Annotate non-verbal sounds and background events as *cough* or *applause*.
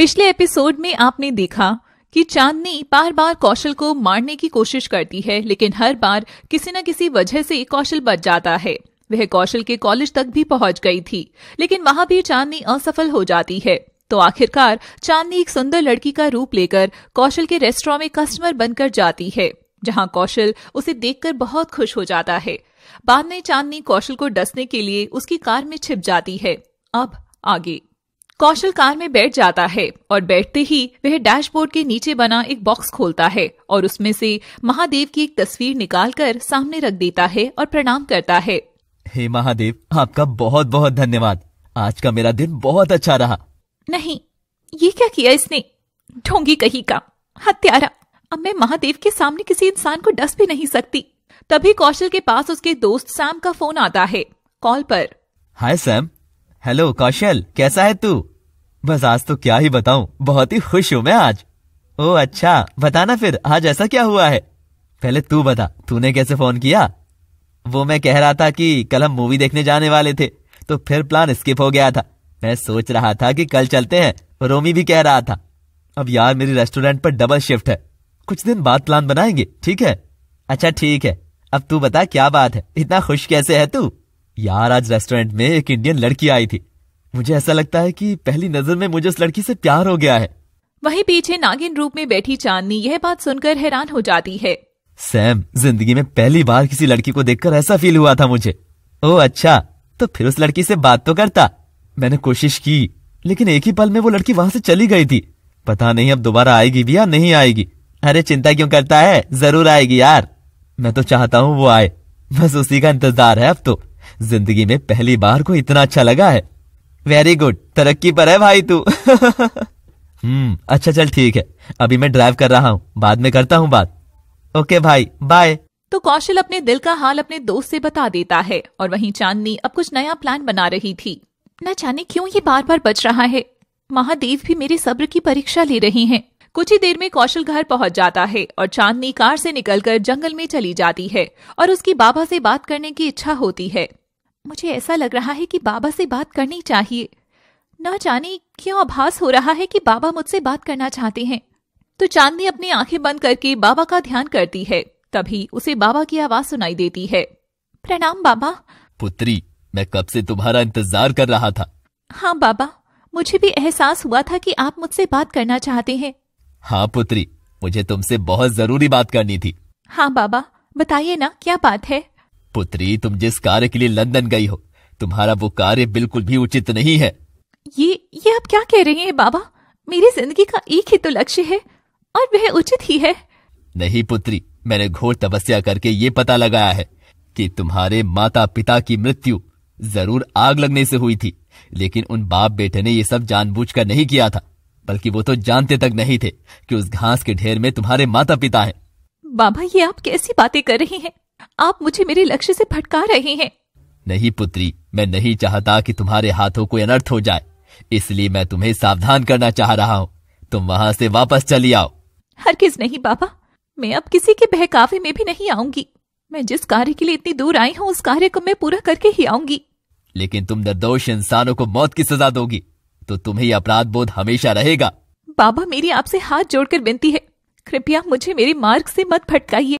पिछले एपिसोड में आपने देखा कि चांदनी बार बार कौशल को मारने की कोशिश करती है, लेकिन हर बार किसी न किसी वजह से कौशल बच जाता है। वह कौशल के कॉलेज तक भी पहुँच गई थी, लेकिन वहाँ भी चांदनी असफल हो जाती है। तो आखिरकार चांदनी एक सुंदर लड़की का रूप लेकर कौशल के रेस्टोरेंट में कस्टमर बनकर जाती है, जहाँ कौशल उसे देखकर बहुत खुश हो जाता है। बाद में चांदनी कौशल को डसने के लिए उसकी कार में छिप जाती है। अब आगे। कौशल कार में बैठ जाता है और बैठते ही वह डैशबोर्ड के नीचे बना एक बॉक्स खोलता है और उसमें से महादेव की एक तस्वीर निकालकर सामने रख देता है और प्रणाम करता है। हे महादेव आपका बहुत बहुत धन्यवाद। आज का मेरा दिन बहुत अच्छा रहा। नहीं ये क्या किया इसने? ढोंगी कही का हत्यारा। अब मैं महादेव के सामने किसी इंसान को डस भी नहीं सकती। तभी कौशल के पास उसके दोस्त सैम का फ़ोन आता है कॉल पर। हाय सैम हेलो, कौशल, कैसा है तू? बस आज तो क्या ही बताऊँ, बहुत ही खुश हूँ मैं आज। ओ अच्छा बताना फिर, आज ऐसा क्या हुआ है? पहले तू बता, तूने कैसे फ़ोन किया? वो मैं कह रहा था कि कल हम मूवी देखने जाने वाले थे तो फिर प्लान स्किप हो गया था। मैं सोच रहा था कि कल चलते हैं, रोमी भी कह रहा था। अब यार, मेरी रेस्टोरेंट पर डबल शिफ्ट है। कुछ दिन बाद प्लान बनाएँगे, ठीक है? अच्छा ठीक है। अब तू बता, क्या बात है? इतना खुश कैसे है तू? यार आज रेस्टोरेंट में एक इंडियन लड़की आई थी। मुझे ऐसा लगता है कि पहली नज़र में मुझे उस लड़की से प्यार हो गया है। वहीं पीछे नागिन रूप में बैठी चांदनी यह बात सुनकर हैरान हो जाती है। सैम ज़िंदगी में पहली बार किसी लड़की को देखकर ऐसा फील हुआ था मुझे। ओ अच्छा तो फिर उस लड़की से बात तो करता। मैंने कोशिश की लेकिन एक ही पल में वो लड़की वहाँ से चली गई थी। पता नहीं अब दोबारा आएगी भी या नहीं आएगी। अरे चिंता क्यों करता है? ज़रूर आएगी यार। मैं तो चाहता हूँ वो आए। बस उसी का इंतज़ार है अब तो। ज़िंदगी में पहली बार को इतना अच्छा लगा है। वेरी गुड तरक्की पर है भाई तू। *laughs* हम्म अच्छा चल ठीक है। अभी मैं ड्राइव कर रहा हूँ। बाद में करता हूँ बात। ओके भाई बाय तो कौशल अपने दिल का हाल अपने दोस्त से बता देता है और वहीं चांदनी अब कुछ नया प्लान बना रही थी। न जाने क्यों ये बार बार बच रहा है। महादेव भी मेरे सब्र की परीक्षा ले रही हैं। कुछ ही देर में कौशल घर पहुँच जाता है और चांदनी कार से निकलकर जंगल में चली जाती है और उसकी बाबा से बात करने की इच्छा होती है। मुझे ऐसा लग रहा है कि बाबा से बात करनी चाहिए। न जाने क्यों आभास हो रहा है कि बाबा मुझसे बात करना चाहते हैं। तो चांदनी अपनी आँखें बंद करके बाबा का ध्यान करती है तभी उसे बाबा की आवाज़ सुनाई देती है। प्रणाम बाबा। पुत्री मैं कब से तुम्हारा इंतज़ार कर रहा था? हाँ बाबा। मुझे भी एहसास हुआ था कि आप मुझसे बात करना चाहते हैं। हाँ पुत्री मुझे तुमसे बहुत ज़रूरी बात करनी थी। हाँ बाबा। बताइए ना क्या बात है? पुत्री तुम जिस कार्य के लिए लंदन गई हो तुम्हारा वो कार्य बिल्कुल भी उचित नहीं है। ये ये आप क्या कह रहे हैं बाबा? मेरी ज़िंदगी का एक ही तो लक्ष्य है और वह उचित ही है। नहीं पुत्री मैंने घोर तपस्या करके ये पता लगाया है कि तुम्हारे माता पिता की मृत्यु ज़रूर आग लगने से हुई थी लेकिन उन बाप बेटे ने ये सब जानबूझकर नहीं किया था बल्कि वो तो जानते तक नहीं थे कि उस घास के ढेर में तुम्हारे माता पिता हैं। बाबा ये आप कैसी बातें कर रही हैं? आप मुझे मेरे लक्ष्य से भटका रहे हैं। नहीं पुत्री मैं नहीं चाहता कि तुम्हारे हाथों कोई अनर्थ हो जाए। इसलिए मैं तुम्हें सावधान करना चाह रहा हूँ। तुम वहाँ से वापस चली आओ। हर किस नहीं बाबा। मैं अब किसी के बहकावे में भी नहीं आऊँगी। मैं जिस कार्य के लिए इतनी दूर आई हूँ उस कार्य को मैं पूरा करके ही आऊँगी। लेकिन तुम निर्दोष इंसानों को मौत की सजा दोगी तो तुम्हें अपराध बोध हमेशा रहेगा। बाबा मेरी आपसे हाथ जोड़कर विनती है। कृपया मुझे मेरे मार्ग से मत भटकाइए।